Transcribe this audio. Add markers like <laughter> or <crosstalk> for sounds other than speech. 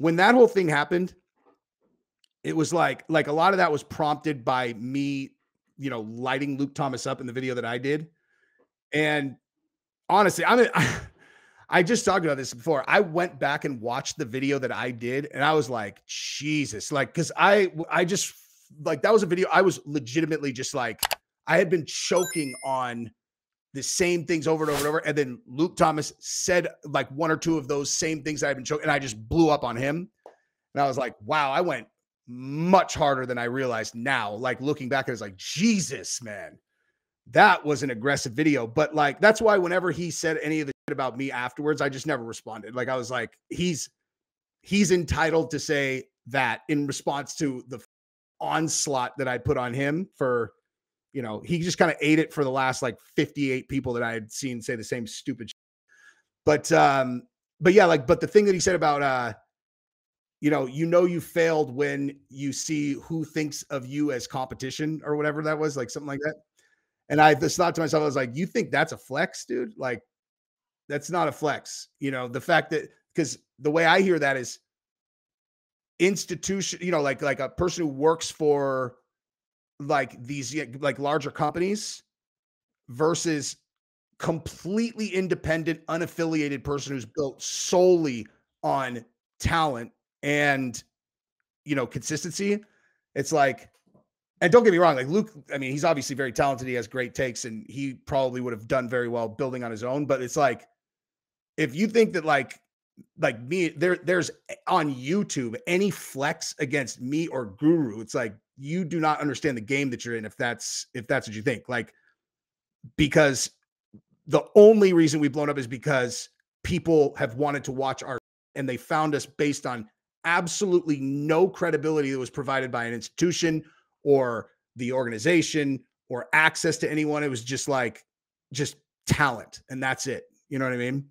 when that whole thing happened, it was like like a lot of that was prompted by me, you know, lighting Luke Thomas up in the video that I did. And honestly, I mean, <laughs> I just talked about this before. I went back and watched the video that I did, and I was like, Jesus, like, because I I just like that was a video. I was legitimately just like, I had been choking on the same things over and over and over. And then Luke Thomas said like one or two of those same things I've been choking, and I just blew up on him. And I was like, wow, I went much harder than I realized now. Like looking back, I was like, Jesus, man, that was an aggressive video. But like, that's why whenever he said any of the shit about me afterwards, I just never responded. Like, I was like, he's he's entitled to say that in response to the onslaught that I put on him for, you know, he just kind of ate it for the last like 58 people that I had seen say the same stupid shit. But um, but yeah, like, but the thing that he said about uh you know, you know you failed when you see who thinks of you as competition or whatever that was, like something like that. And I just thought to myself, I was like, you think that's a flex, dude? Like, that's not a flex. You know, the fact that because the way I hear that is institution, you know, like like a person who works for like these like larger companies versus completely independent, unaffiliated person who's built solely on talent and you know consistency it's like and don't get me wrong like luke i mean he's obviously very talented he has great takes and he probably would have done very well building on his own but it's like if you think that like like me there there's eh, on youtube any flex against me or guru it's like you do not understand the game that you're in if that's if that's what you think like because the only reason we've blown up is because people have wanted to watch our and they found us based on absolutely no credibility that was provided by an institution or the organization or access to anyone. It was just like, just talent. And that's it. You know what I mean?